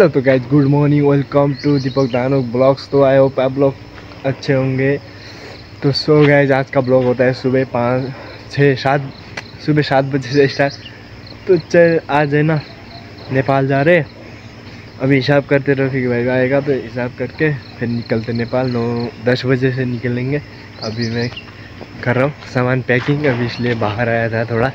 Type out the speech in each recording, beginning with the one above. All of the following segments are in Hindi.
हेलो तो guys good morning welcome to Deepak दानो ब्लॉग्स तो आई होप आप ब्लॉग अच्छे होंगे। तो सो गाइज़ आज का ब्लॉग होता है सुबह पाँच, छः, सात, सुबह सात बजे से स्टार्ट तो चल, आज है ना, नेपाल जा रहे अभी हिसाब करते रफीक भाई आएगा तो हिसाब करके फिर निकलते नेपाल। नौ, दस बजे से निकलेंगे। अभी मैं कर रहा हूँ सामान पैकिंग अभी इसलिए बाहर आया था थोड़ा,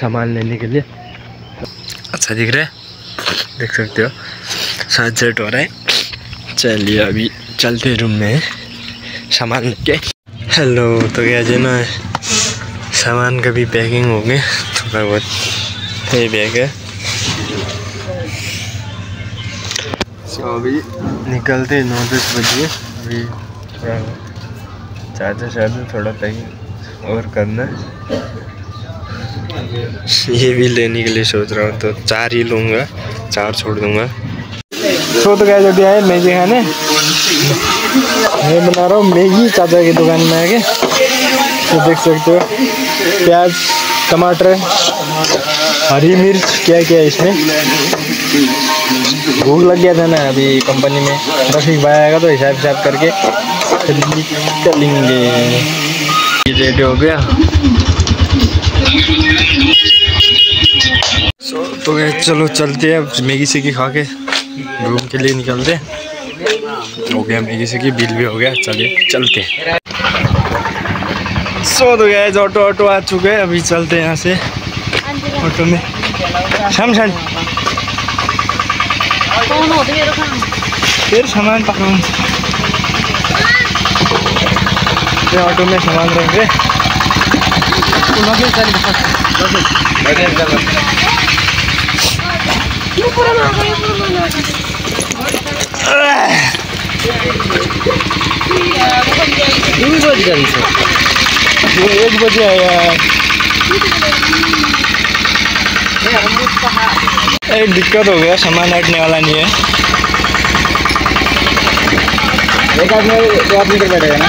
सामान लेने के लिए। अच्छा दिख रहा है? देख सकते हो। सात सेट हो रहा है। चलिए अभी चलते रूम में। सामान लेके। हेलो तो क्या जो ना सामान का भी पैकिंग हो गया। थोड़ा बहुत ये बैग है। तो अभी निकलते नौ दस बजे। अभी थोड़ा चार्जर चार्जर थोड़ा पैकिंग और करना ये भी लेने के लिए सोच रहा हूँ तो चार ही लूँगा, चार छोड़ दूँगा। सो तो क्या जब आए मैगी खाने। मैं बना रहा हूँ मैगी चाचा की दुकान में आके। तो देख सकते हो, प्याज, टमाटर, हरी मिर्च, क्या क्या है इसमें। भूख लग गया था ना अभी कंपनी में। रफीक भाई आएगा तो हिसाब हिसाब करके निकलेंगे ये रेडी हो गया। सो तो चलो चलते हैं अब मैगी सेगी खा के रूम के लिए निकलते हो। गया मैगी सेगी बिल भी हो गया। चलिए, चलते हैं। सो तो गए ऑटो ऑटो आ चुके हैं। अभी चलते हैं यहाँ से। ऑटो में। शाम शाम फिर सामान पकड़। ऑटो में सामान रहेंगे वो एक बजे आया एक दिक्कत हो गया सामान हटने वाला नहीं है। एक आदमी दो आदमी कर बैठेगा ना।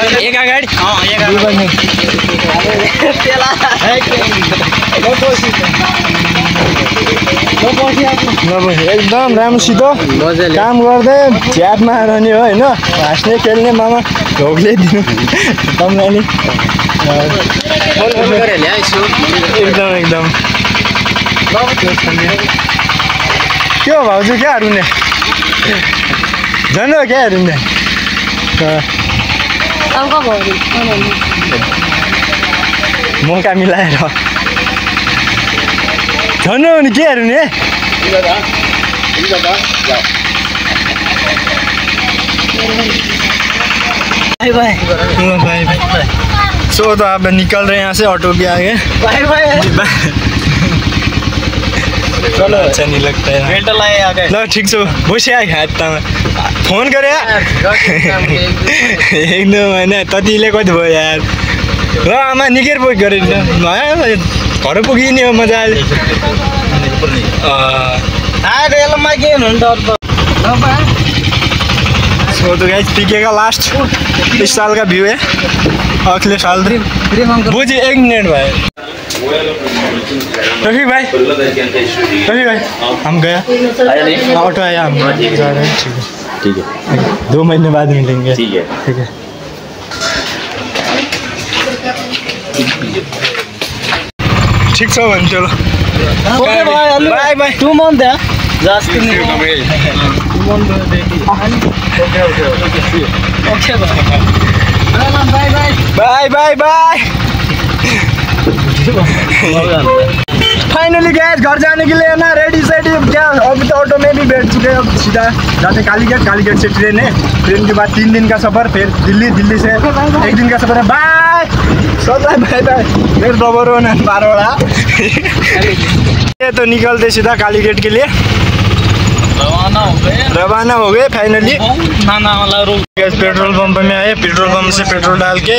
एक न बसे। एकदम राम्रोसित काम गर्दै च्याटमा रहने हो होइन? हाँस्ने खेल्ने मामा ढोकले दिनु। तपाईँले एकदम एकदम। के हो भाउजू क्या रुने झन् हो क्या रुने मौका मिलाएर झन् हो के रुने bye bye bye bye so तो आप निकल रहे हैं यहाँ से ऑटो भी आ गए बाय बाय ल अच्छा नहीं लगता है आ गए ठीक सो बसे आ फोन फोन गरे एकदम होइन ततिले कति भयो यार ल आमा निकेर पो गरे घर पुगिने हो मजाले आएर यसलाई के सो तो लास्ट इस सालका भ्यू है अखिलेश हाल बुझी एक मिनट भयो रफी भाई। रफी भाई हम गया। हाँ, ऑटो आया हम जा रहे हैं ठीक है। ठीक है। दो महीने बाद मिलेंगे। ठीक है। ठीक है। ठीक छ भने चलो। ओके भाई बाय बाय टू मंथ है। Just okay bye bye bye bye bye. Finally गए घर जाने के लिए ना रेडी सेडी क्या? अभी तो ऑटो में भी बैठ चुके हैं अब सीधा जाते कालीगेट कालीगेट से ट्रेन है। ट्रेन के बाद तीन दिन का सफ़र फिर दिल्ली दिल्ली से एक दिन का सफ़र है। बाय सोचा बाय बाय मेरे डबर हो ना बारह ये तो निकलते सीधा कालीगेट के लिए। रवाना हो गए। रवाना हो गए फाइनली नाना वाला रोक पेट्रोल पंप में आए पेट्रोल पंप से पेट्रोल डाल के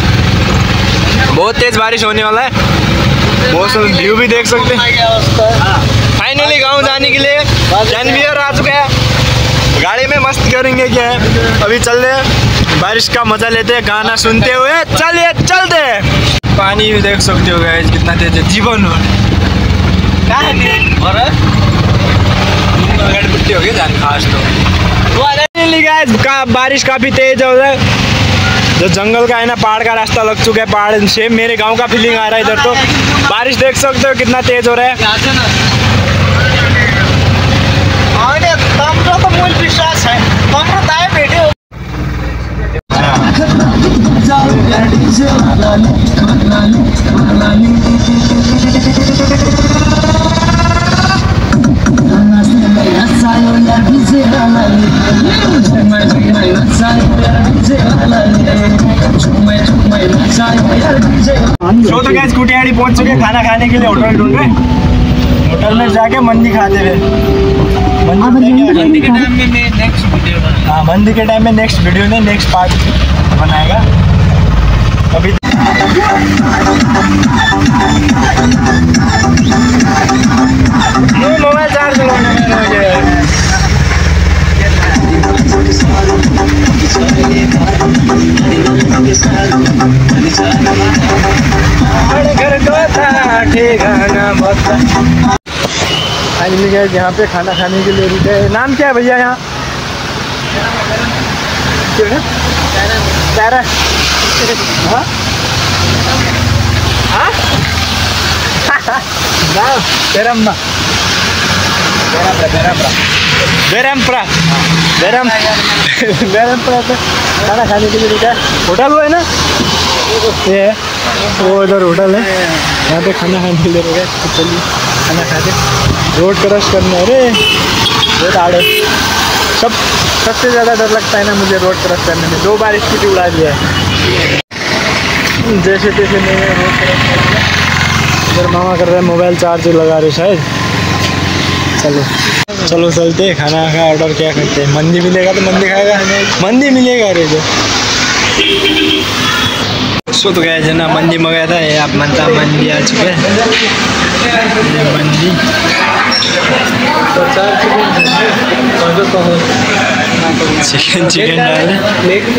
बहुत तेज बारिश होने वाला है। मौसम व्यू भी देख सकते हैं। फाइनली गाँव जाने के लिए जनवियर आ चुका है। गाड़ी में मस्त करेंगे क्या है? अभी चल रहे बारिश का मज़ा लेते हैं, गाना सुनते हुए। चलिए, चलते हैं। पानी भी देख सकते हो गए कितना तेज है। जीवन हो खास तो। बारिश काफ़ी तेज हो रहा है। जो जंगल का है ना, पहाड़ का रास्ता लग चुका है, पहाड़ से मेरे गाँव का फीलिंग आ रहा है इधर तो। बारिश देख सकते हो कितना तेज हो रहा है। है हो सो तो क्या स्कूटी आड़ी पहुँच चुके हैं खाना खाने के लिए होटल ढूंढ रहे होटल में जाके मंदी खाते हुए मंदी मंदी के टाइम में मैं नेक्स्ट वीडियो हाँ मंदी के टाइम में नेक्स्ट वीडियो में नेक्स्ट पार्ट बनाएगा। अभी मोबाइल चार्ज लगाने में मुझे। गए यहाँ पे खाना खाने के लिए रुके हैं। नाम क्या है भैया यहाँ क्या है? हाँ? हाँ? बेरमपुरा बेरम बेरमपुरा पे खाना खाने के लिए रुका है। होटल वो है ना ये है वो इधर होटल है यहाँ पे खाना खाने के लिए रुका है। चलिए, खाना खाते रोड क्रॉस करने, अरे! बहुत आड़े सब, सबसे ज़्यादा डर लगता है ना मुझे रोड क्रॉस करने में। दो बार स्कूटी उड़ा दिया है। जैसे तैसे मैंने रोड क्रॉस कर दिया। इधर मामा कर रहे हैं मोबाइल चार्ज लगा रहे शायद। चलो चलो चलते खाना का ऑर्डर क्या करते हैं। मंदी मिलेगा तो मंदी खाएगा। मंदी मिलेगा अरे जो। सो तो गया जो ना मंदी मंगाया था, ये आप मनता मंदी आ चुके हैं। चिकन चिकन डाल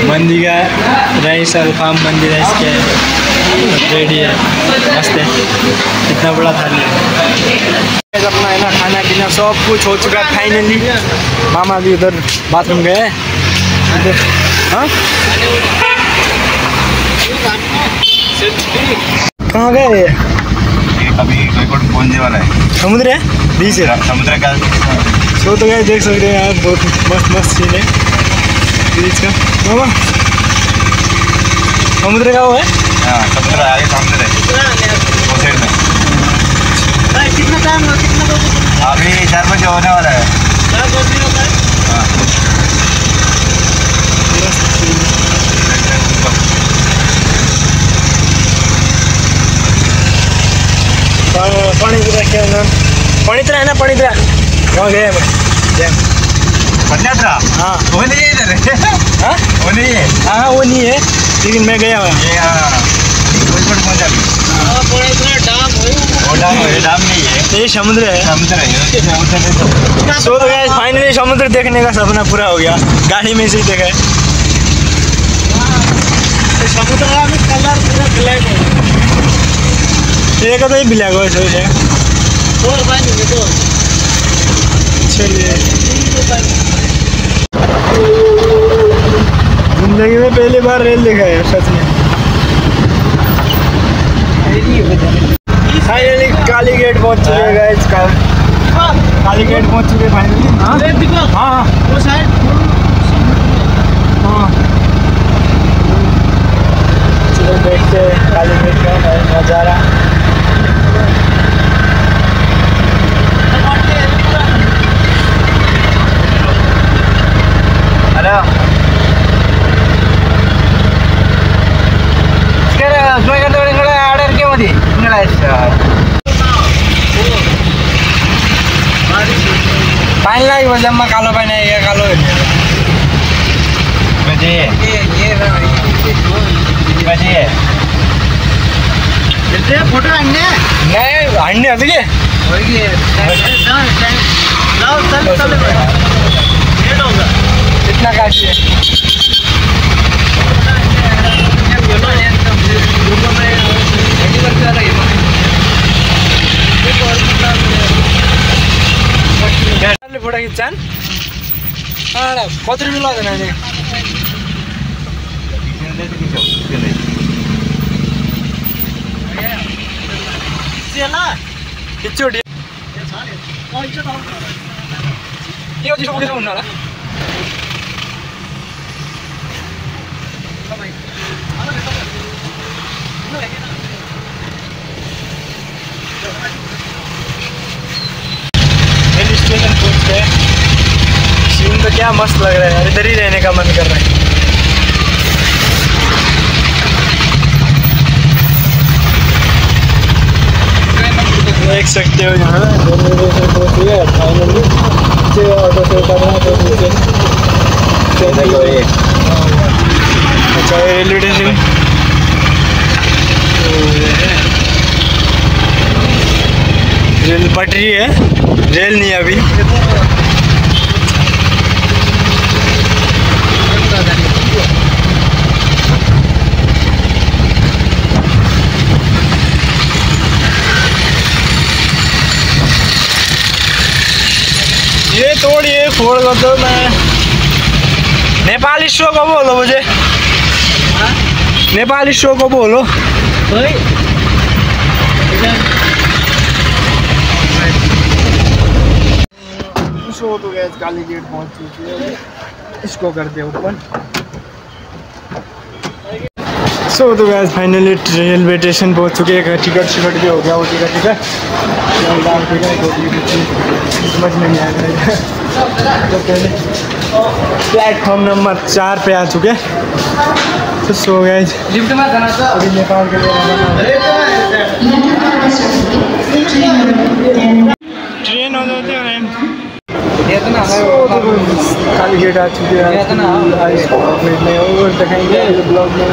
मंदी का राइस अल्फाम मंदी राइस क्या है रेडी है। मस्त है। इतना बड़ा थाली अपना है ना, खाना पीना सब कुछ हो चुका है फाइनली मामा भी उधर बाथरूम गए हाँ? कहाँ गए? अभी पहुँचने वाला है। समुद्र है? बीच है। समुद्र का सो तो गए देख सकते हैं यार बहुत मस्त मस्त सीन है। बीच का। मामा। समुद्र का वो है? हाँ समुद्र आगे सामने है में। कितना टाइम कितना अभी चार बजे होने वाला है। चार बजे होता है हाँ पा- पानी पूरा क्या नाम पानी तरह है ना पानी तरह गाँव गए हैं हाँ वो नहीं है इधर हाँ वो नहीं है हाँ हाँ, वो नहीं है लेकिन मैं गया हुआ ये हाँ हाँ हो ये डाम नहीं है ये समुद्र है समुद्र है में तो सो तो गए फाइनली समुद्र देखने का सपना पूरा हो गया गाड़ी में से ही देखा है समुद्र में कलर पूरा ब्लैक है ये का तो ही ब्लैक हो सही है पानी चलिए ज़िंदगी में पहली बार रेल देखा है सच में। फाइनली काली गेट पहुँच चुके हैं गाइस का। काली गेट पहुँच चुके फाइनली हाँ। हाँ हाँ। वो साइड हाँ। चलो देखते हैं काली गेट का Hello. ನಮಸ್ಕಾರ ಸುಮ್ಮನೆ ನಿಂಗಳ ಆಡರ್ಕೆ ಮതി ನಿಂಗಳ পানি লাগি বলছে আমার কালো পানি ইয়ে কালো বুঝি বুঝি ফটো আনলে নাই আনলে আছে কি হয়ে গিয়ে काशी है फोटो खिच्छन् कति रुपियाँ लाग्दैन अहिले एकचोटि पुगेर हुन्न होला हिल स्टेशन पहुँच गए सीन तो क्या मस्त लग रहा है इधर ही रहने का मन कर रहा है। देख सकते हो यहाँ। रेलवे स्टेशन पहुँच गए फाइनली नीचे ऑटो से उतरना तो नीचे चेन्नई अच्छा रेलवे स्टेशन। रेल पटरी है। रेल नहीं अभी। ये तोड़िए फोड़ कर दो मैं। नेपाली शो को बोलो मुझे। नेपाली शो को बोलो। तो गैस काली गेट पहुँच चुकी है। इसको कर दे ओपन सो तो गैस फाइनली रेलवे स्टेशन पहुँच चुके हैं। टिकट शिकट भी हो गया, वो टिकट टिकट समझ नहीं आ रहा पहले प्लेटफॉर्म नंबर चार पे आ चुके तो सो गए लिफ्ट में जाना था अभी नेपाल के लिए ट्रेन हो। जाती है तो काली गेट आ चुके हैं ब्लॉग में